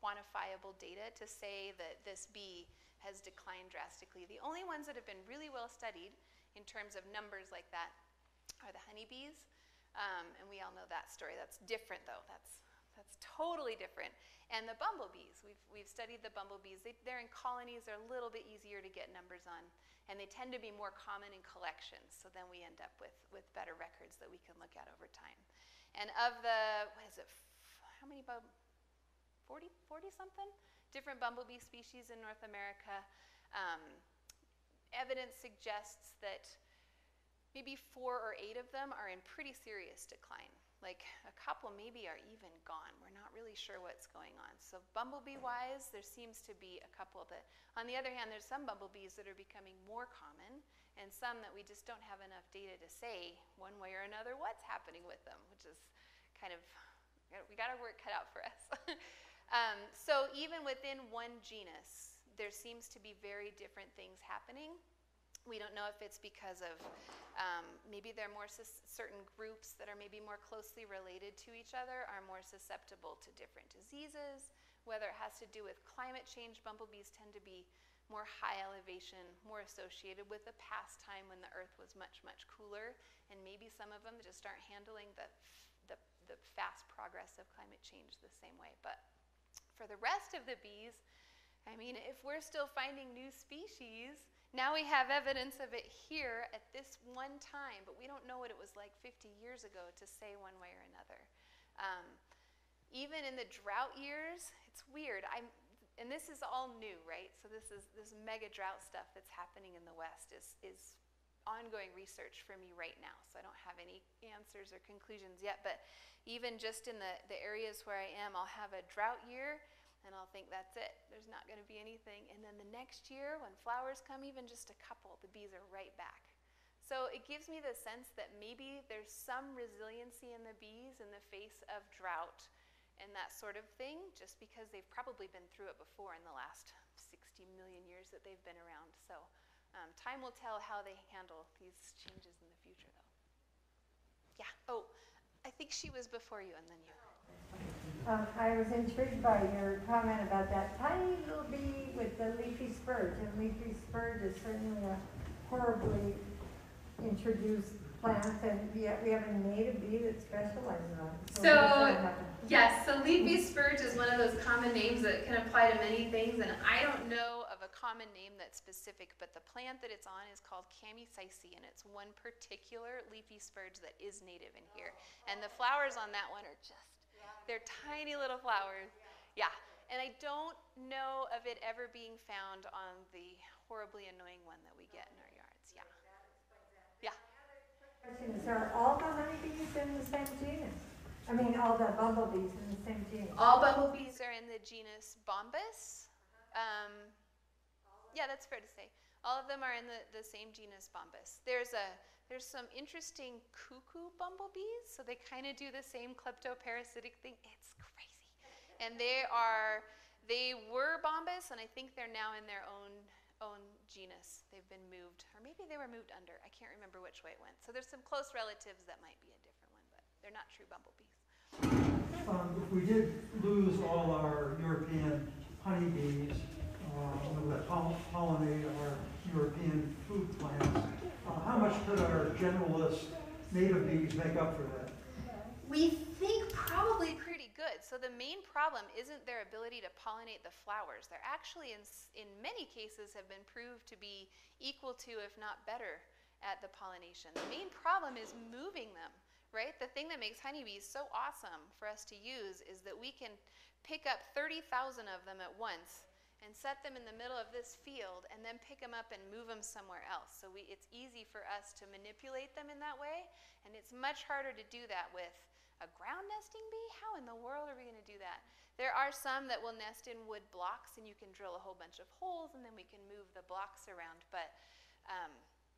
quantifiable data to say that this bee has declined drastically. The only ones that have been really well studied in terms of numbers like that are the honeybees. Um, and we all know that story. That's different though. That's, that's totally different. And the bumblebees, we've, we've studied the bumblebees. They, they're in colonies, they're a little bit easier to get numbers on, and they tend to be more common in collections. So then we end up with, with better records that we can look at over time. And of the, what is it, how many, bub, 40, 40 something? Different bumblebee species in North America. Um, evidence suggests that maybe four or eight of them are in pretty serious decline. Like a couple maybe are even gone. We're not really sure what's going on. So bumblebee wise, there seems to be a couple that, on the other hand, there's some bumblebees that are becoming more common and some that we just don't have enough data to say one way or another what's happening with them, which is kind of, we got our work cut out for us. um, so even within one genus, there seems to be very different things happening. We don't know if it's because of um, maybe they're more certain groups that are maybe more closely related to each other are more susceptible to different diseases, whether it has to do with climate change. Bumblebees tend to be more high elevation, more associated with the past time when the earth was much, much cooler, and maybe some of them just aren't handling the, the, the fast progress of climate change the same way. But for the rest of the bees, I mean, if we're still finding new species, Now we have evidence of it here at this one time, but we don't know what it was like 50 years ago to say one way or another. Um, even in the drought years, it's weird. I'm, and this is all new, right? So this is this mega drought stuff that's happening in the West is is ongoing research for me right now. So I don't have any answers or conclusions yet. But even just in the, the areas where I am, I'll have a drought year and I'll think that's it. There's not going to be anything. And then the next year, when flowers come, even just a couple, the bees are right back. So it gives me the sense that maybe there's some resiliency in the bees in the face of drought and that sort of thing, just because they've probably been through it before in the last 60 million years that they've been around. So um, time will tell how they handle these changes in the future, though. Yeah. Oh, I think she was before you, and then you. Um, I was intrigued by your comment about that tiny little bee with the leafy spurge. And leafy spurge is certainly a horribly introduced plant, and yet we have a native bee that specializes on it. So, yes, so leafy spurge is one of those common names that can apply to many things, and I don't know of a common name that's specific, but the plant that it's on is called Chamaesyce, and it's one particular leafy spurge that is native in here. And the flowers on that one are just they're tiny little flowers. Yeah. And I don't know of it ever being found on the horribly annoying one that we get in our yards. Yeah. Yeah. Are all the honeybees in the same genus? I mean, all the bumblebees in the same genus? All bumblebees are in the genus Bombus. Um, yeah, that's fair to say. All of them are in the, the same genus Bombus. There's a there's some interesting cuckoo bumblebees, so they kind of do the same kleptoparasitic thing. It's crazy. And they are, they were bombus, and I think they're now in their own own genus. They've been moved, or maybe they were moved under. I can't remember which way it went. So there's some close relatives that might be a different one, but they're not true bumblebees. Um, we did lose all our European honeybees, uh, that pollinate our European food plants, uh, how much could our generalist native bees make up for that? We think probably pretty good. So the main problem isn't their ability to pollinate the flowers. They're actually, in, in many cases, have been proved to be equal to, if not better, at the pollination. The main problem is moving them, right? The thing that makes honeybees so awesome for us to use is that we can pick up 30,000 of them at once and set them in the middle of this field and then pick them up and move them somewhere else. So we, it's easy for us to manipulate them in that way, and it's much harder to do that with a ground nesting bee? How in the world are we going to do that? There are some that will nest in wood blocks, and you can drill a whole bunch of holes, and then we can move the blocks around, but um,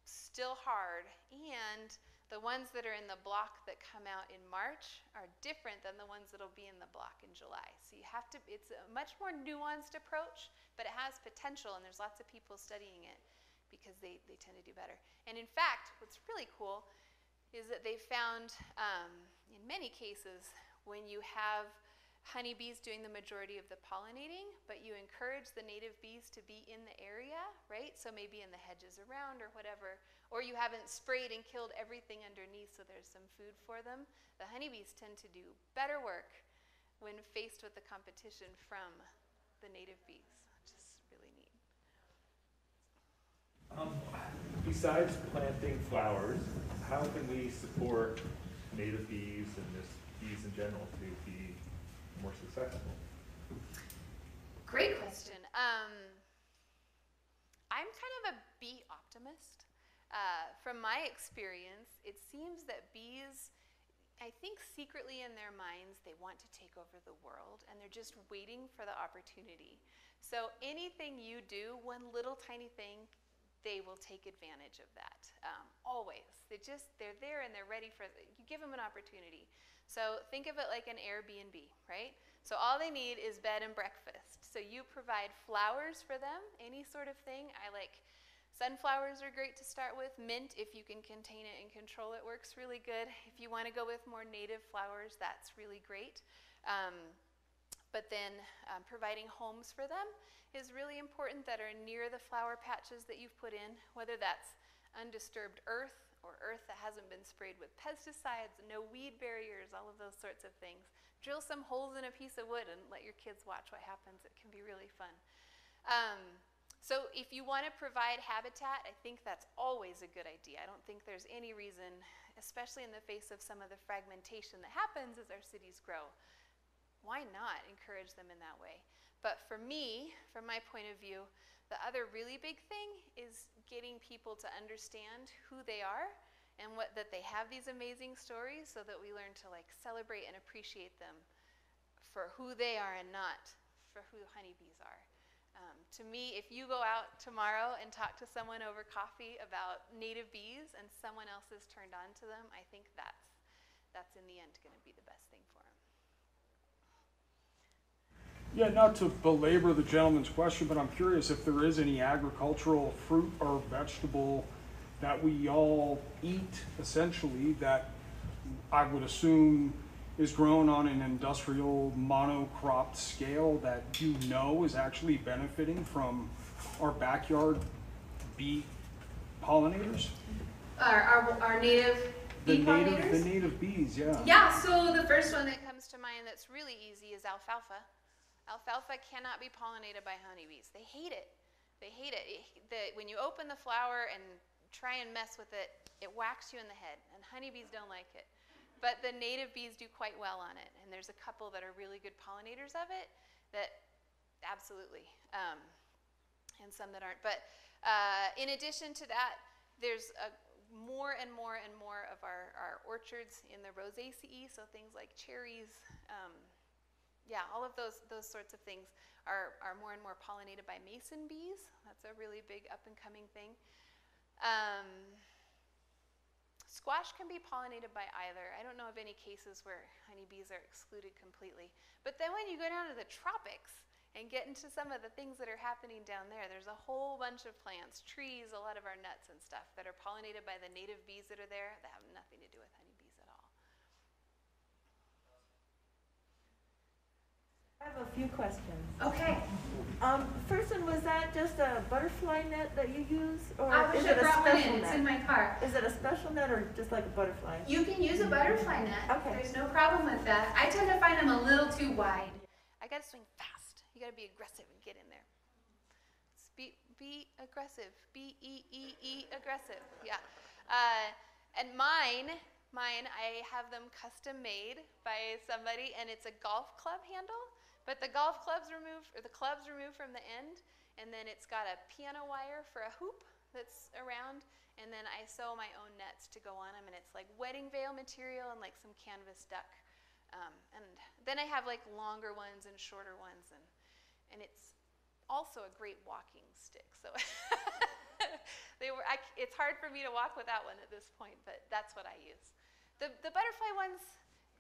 still hard. And the ones that are in the block that come out in March are different than the ones that'll be in the block in July. So you have to, it's a much more nuanced approach, but it has potential and there's lots of people studying it because they, they tend to do better. And in fact, what's really cool is that they found um, in many cases when you have honeybees doing the majority of the pollinating, but you encourage the native bees to be in the area, right? So maybe in the hedges around or whatever, or you haven't sprayed and killed everything underneath so there's some food for them. The honeybees tend to do better work when faced with the competition from the native bees, which is really neat. Um, besides planting flowers, how can we support native bees and just bees in general to be more successful? Great question. Um, I'm kind of a bee optimist. Uh, from my experience, it seems that bees, I think secretly in their minds, they want to take over the world and they're just waiting for the opportunity. So anything you do, one little tiny thing, they will take advantage of that. Um, always. They just, they're there and they're ready for, you give them an opportunity. So think of it like an Airbnb, right? So all they need is bed and breakfast. So you provide flowers for them, any sort of thing. I like Sunflowers are great to start with. Mint, if you can contain it and control it, works really good. If you want to go with more native flowers, that's really great. Um, but then um, providing homes for them is really important that are near the flower patches that you've put in, whether that's undisturbed earth or earth that hasn't been sprayed with pesticides, no weed barriers, all of those sorts of things. Drill some holes in a piece of wood and let your kids watch what happens. It can be really fun. Um, So if you want to provide habitat, I think that's always a good idea. I don't think there's any reason, especially in the face of some of the fragmentation that happens as our cities grow, why not encourage them in that way? But for me, from my point of view, the other really big thing is getting people to understand who they are and what that they have these amazing stories so that we learn to like celebrate and appreciate them for who they are and not for who honeybees are. To me, if you go out tomorrow and talk to someone over coffee about native bees and someone else is turned on to them, I think that's that's in the end going to be the best thing for them. Yeah, not to belabor the gentleman's question, but I'm curious if there is any agricultural fruit or vegetable that we all eat essentially that I would assume is grown on an industrial monocropped scale that you know is actually benefiting from our backyard bee pollinators? Our, our, our native The bee native, pollinators? the native bees, yeah. Yeah, so the first one that comes to mind that's really easy is alfalfa. Alfalfa cannot be pollinated by honeybees. They hate it. They hate it. it the, when you open the flower and try and mess with it, it whacks you in the head, and honeybees don't like it. But the native bees do quite well on it, and there's a couple that are really good pollinators of it that absolutely, um, and some that aren't. But uh, in addition to that, there's a, more and more and more of our, our orchards in the Rosaceae, so things like cherries, um, yeah, all of those those sorts of things are, are more and more pollinated by mason bees. That's a really big up and coming thing. Um, squash can be pollinated by either. I don't know of any cases where honeybees are excluded completely. But then when you go down to the tropics and get into some of the things that are happening down there, there's a whole bunch of plants, trees, a lot of our nuts and stuff that are pollinated by the native bees that are there that have nothing to do with honeybees at all. I have a few questions. Okay, Um, first one, was that just a butterfly net that you use, or I is wish it I a brought one special in, it's in net? my car. Is it a special net or just like a butterfly? You can use a butterfly net, Okay. there's no problem with that. I tend to find them a little too wide. I gotta swing fast. You gotta be aggressive and get in there. It's be, be aggressive. B E E E aggressive. Yeah. Uh, and mine, mine, I have them custom made by somebody, and it's a golf club handle. But the golf club's removed, or the club's removed from the end, and then it's got a piano wire for a hoop that's around, and then I sew my own nets to go on them, and it's like wedding veil material and like some canvas duck. Um, and then I have like longer ones and shorter ones, and and it's also a great walking stick. So they were. I it's hard for me to walk without one at this point, but that's what I use. The the butterfly ones,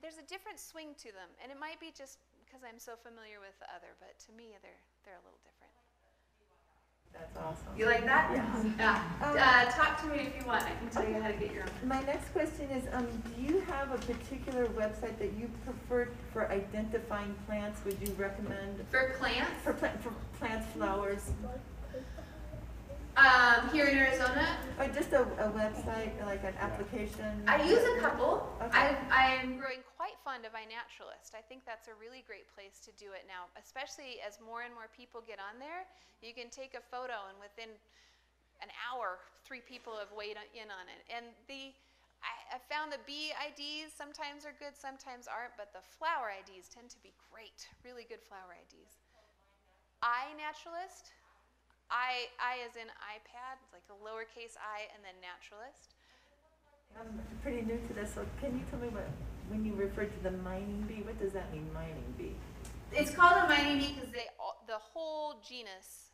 there's a different swing to them, and it might be just because I'm so familiar with the other, but to me they're they're a little different. That's awesome. You like that? Yes. Yeah. Um, Uh, talk to me if you want, I can tell you how to get your own. My next question is, um, do you have a particular website that you prefer for identifying plants? Would you recommend For plants, for plant for plants, flowers, um, here in Arizona, or just a, a website like an application? I use a couple. Okay. I, I'm I'm growing quite fond of iNaturalist. I think that's a really great place to do it now, especially as more and more people get on there. You can take a photo, and within an hour, three people have weighed in on it. And the I, found the bee IDs sometimes are good, sometimes aren't, but the flower IDs tend to be great, really good flower IDs. iNaturalist, I I as in iPad, like a lowercase i and then naturalist. I'm pretty new to this, so can you tell me what when you refer to the mining bee? What does that mean, mining bee? it's called a mining bee because they the whole genus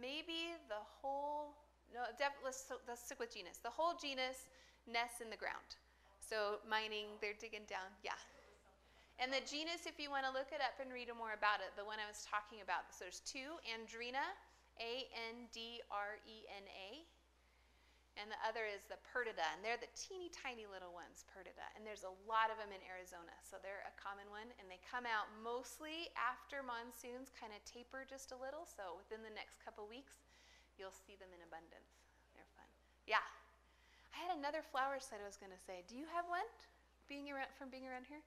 maybe the whole no def, let's, let's stick with genus the whole genus nests in the ground so mining they're digging down yeah and the genus if you want to look it up and read more about it the one i was talking about so there's two andrena a-n-d-r-e-n-a and the other is the perdita, and they're the teeny tiny little ones, perdita. And there's a lot of them in Arizona, so they're a common one. And they come out mostly after monsoons kind of taper just a little. So within the next couple weeks, you'll see them in abundance. They're fun. Yeah. I had another flower set I was going to say. Do you have one? Being around from being around here?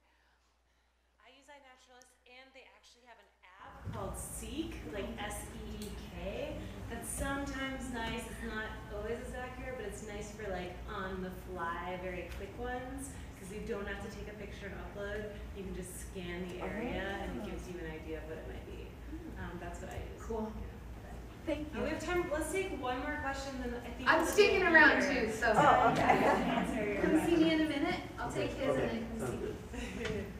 I use iNaturalist, and they actually have an app called Seek, like S E E K. That's sometimes nice. It's not always as accurate, but it's nice for like on the fly, very quick ones. Because you don't have to take a picture and upload. You can just scan the area and it gives you an idea of what it might be. Um, that's what I use. Cool. Thank Uh, we have time. Let's take one more question. Then I think I'm sticking around here. too, so. Oh, okay. Come see me in a minute. I'll take his and then come see me.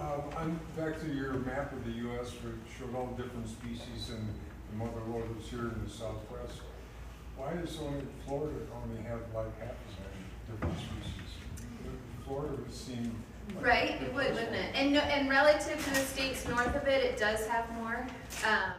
Um, I'm back to your map of the US, which showed all the different species and the mother lode was here in the southwest. Why does only Florida only have like half as many different species? Florida would seem. like Right, it would, wouldn't it? And no, and relative to the states north of it, it does have more. Um,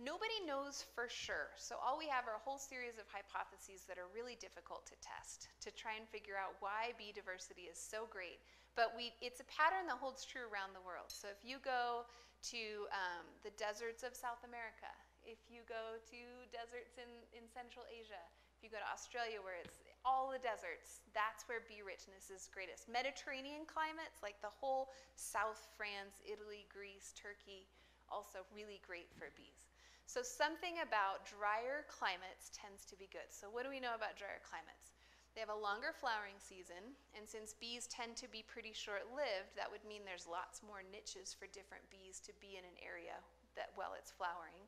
Nobody knows for sure. So all we have are a whole series of hypotheses that are really difficult to test to try and figure out why bee diversity is so great. But we, it's a pattern that holds true around the world. So if you go to um, the deserts of South America, if you go to deserts in, in Central Asia, if you go to Australia where it's all the deserts, that's where bee richness is greatest. Mediterranean climates, like the whole South France, Italy, Greece, Turkey, also really great for bees. So something about drier climates tends to be good. So what do we know about drier climates? They have a longer flowering season, and since bees tend to be pretty short-lived, that would mean there's lots more niches for different bees to be in an area that while it's flowering.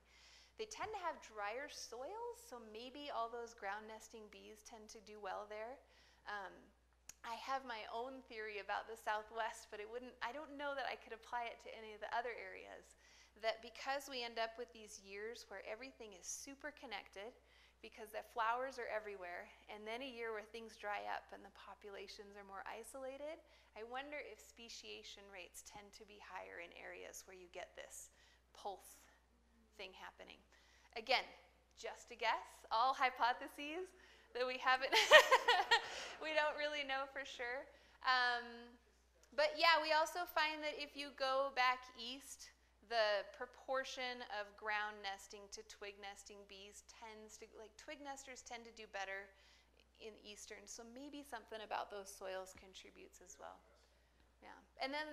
They tend to have drier soils, so maybe all those ground nesting bees tend to do well there. Um, I have my own theory about the Southwest, but it wouldn't. I don't know that I could apply it to any of the other areas that because we end up with these years where everything is super connected, because the flowers are everywhere, and then a year where things dry up and the populations are more isolated, I wonder if speciation rates tend to be higher in areas where you get this pulse thing happening. Again, just a guess, all hypotheses that we haven't, we don't really know for sure. Um, but yeah, we also find that if you go back east, the proportion of ground nesting to twig nesting bees tends to like twig nesters tend to do better in eastern. So maybe something about those soils contributes as well. Yeah. And then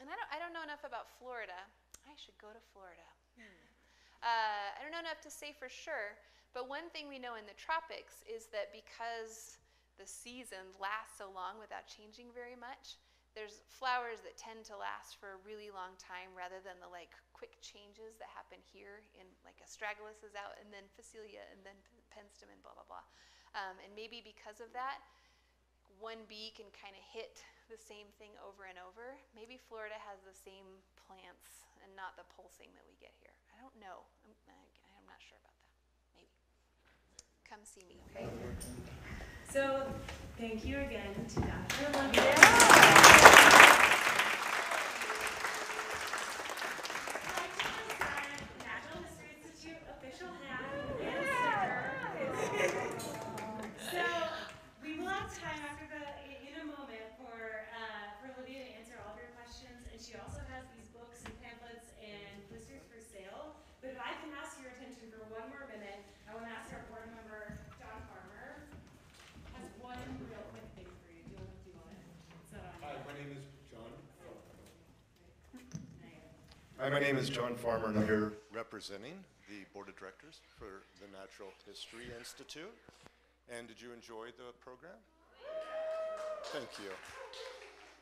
and i don't, I don't know enough about florida. I should go to florida. Hmm. uh, i don't know enough to say for sure but one thing we know in the tropics is that because the season lasts so long without changing very much there's flowers that tend to last for a really long time rather than the like quick changes that happen here in like astragalus is out and then phacelia and then penstemon blah blah blah. Um, and maybe because of that one bee can kind of hit the same thing over and over. Maybe florida has the same plants and not the pulsing that we get here. I don't know. I'm, I'm not sure about that come see me okay So, thank you again to Dr. Olivia. Natural History Institute official hat and sticker. So, we will have time after the, in a moment for, uh, for Olivia to answer all of your questions. And she also has these books and pamphlets and posters for sale. But if I can ask your attention for one more minute, I want to ask our board member, John Farmer, has one real quick thing for you. Do you want to do on it? It's not on Hi, you. my name is John. There Hi, my name is John Farmer, and I'm here representing the Board of Directors for the Natural History Institute. And did you enjoy the program? Thank you.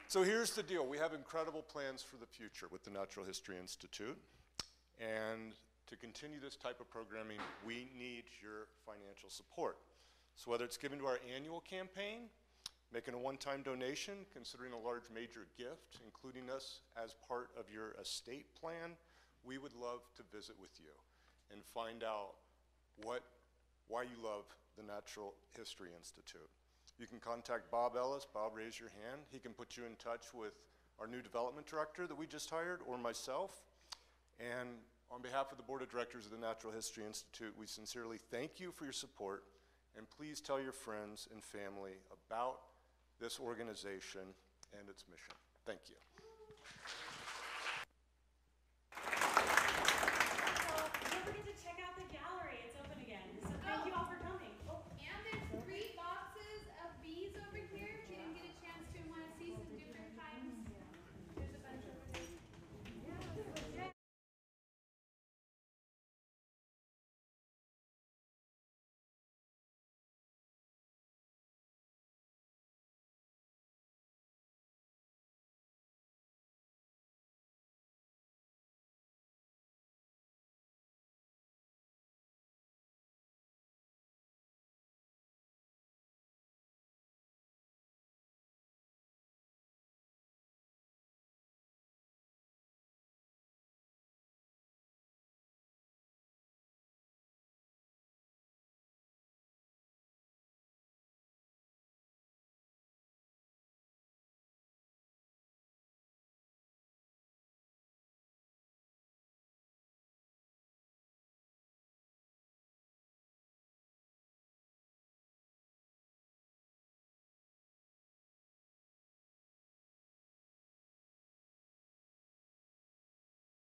So here's the deal. We have incredible plans for the future with the Natural History Institute. And to continue this type of programming, we need your financial support. So whether it's given to our annual campaign, making a one-time donation, considering a large major gift, including us as part of your estate plan, we would love to visit with you and find out what, why you love the Natural History Institute. You can contact Bob Ellis. Bob, raise your hand. He can put you in touch with our new development director that we just hired, or myself. And on behalf of the Board of Directors of the Natural History Institute, we sincerely thank you for your support, and please tell your friends and family about this organization and its mission. Thank you.